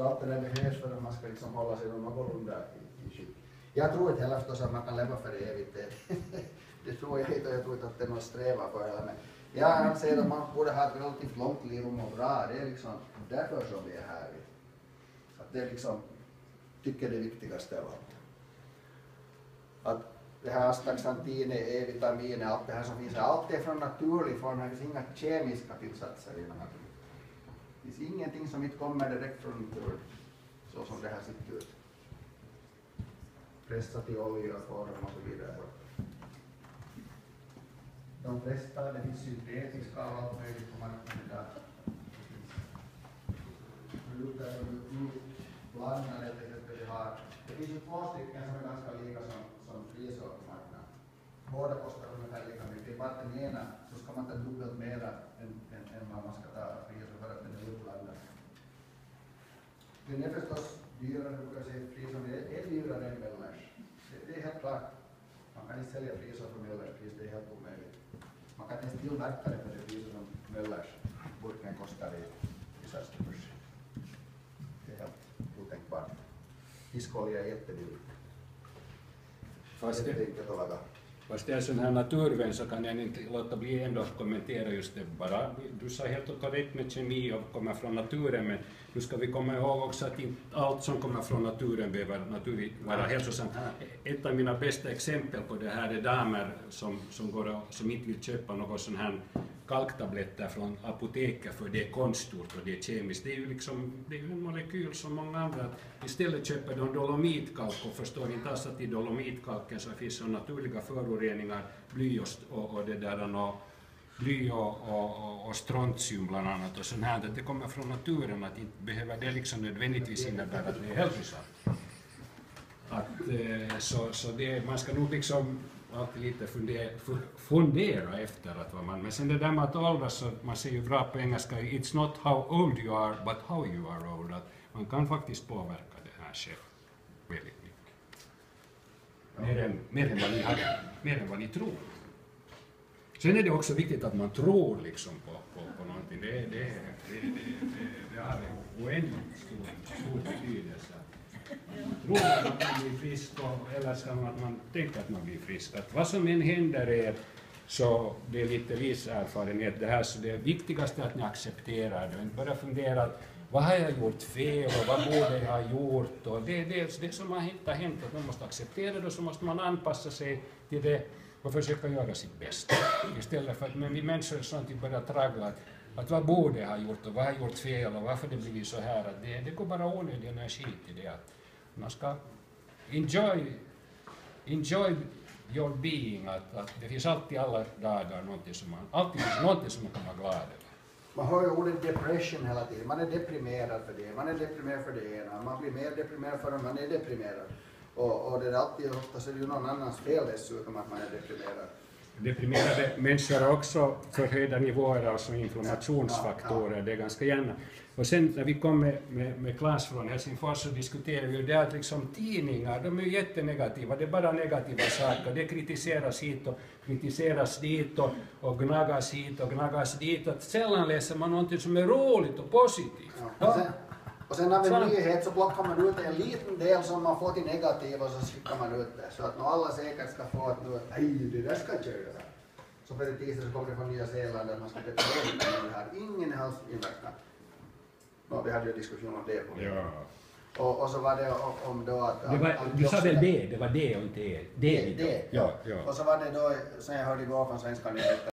Så allt det där behövs för att man ska liksom hålla sig någorlunda i, skick. Jag tror inte heller förstås att man kan leva för evigt. Det, tror jag inte och jag tror inte att det är någon strävan för heller. Men jag anser att man borde ha ett relativt långt liv och må bra. Det är liksom därför som vi är här. Att det är liksom, tycker det viktigaste av allt. Att det här astaxantiner, E-vitaminer, allt det här som finns allt är från naturlig form, det finns inga kemiska tillsatser i den här. Det finns ingenting som inte kommer direkt från naturen, så som det här ser ut. Pressat i olja, form och så vidare. De flesta, det finns syntetiska och allt möjligt på marknaden idag. Produkter som utblandade, till exempel vi har, det finns ju två stycken som är ganska lika som, som frisor på marknaden. Båda kostar ungefär lika mycket, bara den ena så ska man ta dubbelt mera än, än, än vad man ska ta frisor för att den är utblandad. Den är förstås dyrare, brukar jag säga, frisor är, dyrare än Mellers. Det, det är helt klart. Man kan inte sälja frisor för Mellers pris, det är helt omöjligt. Man kan inte ens tillverka det för det priset som Mellers burken kostar i, i Särstebörs. Det är helt otänkbart. Fiskolja är jättedyrt. Fast det, att laga. Fast jag är sån här naturvän så kan jag inte låta bli ändå att kommentera just det bara. Du sa helt korrekt med kemi och kommer från naturen men nu ska vi komma ihåg också att inte allt som kommer från naturen behöver naturligt vara hälsosamt. Ett av mina bästa exempel på det här är damer som, som, går som inte vill köpa något sån här kalktabletter från apoteket för det är konstgjort och det är kemiskt. Det är ju liksom, det är en molekyl som många andra. Istället köper de dolomitkalk och förstår inte alls att i dolomitkalken så finns så naturliga föroreningar, bly och, och, och det där och bly och, och, och strontium bland annat och sånt här, att det kommer från naturen, att inte behöver det liksom nödvändigtvis innebära att det är hälsosamt. Att, eh, så, så det, man ska nog liksom alltid lite fundera, fu- fundera efter att vad man, men sen det där med att åldras, så man säger ju bra på engelska, it's not how old you are, but how you are old, att man kan faktiskt påverka det här själv väldigt mycket. Mer än, mer än, vad, ni hade, mer än vad ni tror. Sen är det också viktigt att man tror liksom på, på, på någonting. Det, det, det, det, det, det har en oändligt stor, stor betydelse. Tror man att man blir frisk och, ska att man tänker att man blir frisk. Att vad som än händer er så det är lite livserfarenhet det här, så det viktigaste är att ni accepterar det och inte bara fundera att vad har jag gjort fel och vad borde jag ha gjort och det, det, det som har hänt har hänt och man måste acceptera det och så måste man anpassa sig till det och försöka göra sitt bästa. Istället för att men vi människor sånt vi börjar traggla att, att vad borde jag ha gjort och vad har jag gjort fel och varför det blivit så här. Att det, det går bara onödig energi till det. Att man ska enjoy, enjoy your being. Att, att det finns alltid alla dagar någonting som man, alltid finns någonting som man kan vara glad över. Man hör ju ordet depression hela tiden. Man är deprimerad för det, man är deprimerad för det ena, man blir mer deprimerad för det man är deprimerad. Och, och det är alltid, oftast är det ju någon annans fel dessutom att man är deprimerad. Deprimerade människor har också förhöjda nivåer av alltså inflammationsfaktorer, det är ganska gärna. Och sen när vi kom med, med, med Klas från Helsingfors så diskuterade vi ju det att liksom tidningar, de är ju jättenegativa, det är bara negativa saker, det kritiseras hit och kritiseras dit och, och gnagas hit och gnagas dit, att sällan läser man någonting som är roligt och positivt. Ja. Och, sen, sen av en Så- nyhet så plockar man ut en liten del som man får till negativ och så skickar man ut det. Så att nå alla säkert ska få att nu, hej det där ska jag köra. Så för en tisdag så kommer det från Nya Zeeland att man ska köpa det här. Ingen alls inverkan. Nå, vi hade ju diskussion om det. På. Ja. Och, och så var det om då att... Det var, att du sa väl det- det, det var det och inte E? Det, det, Ja, ja. Och så var det då, som jag hörde igår från Svenska nyheter,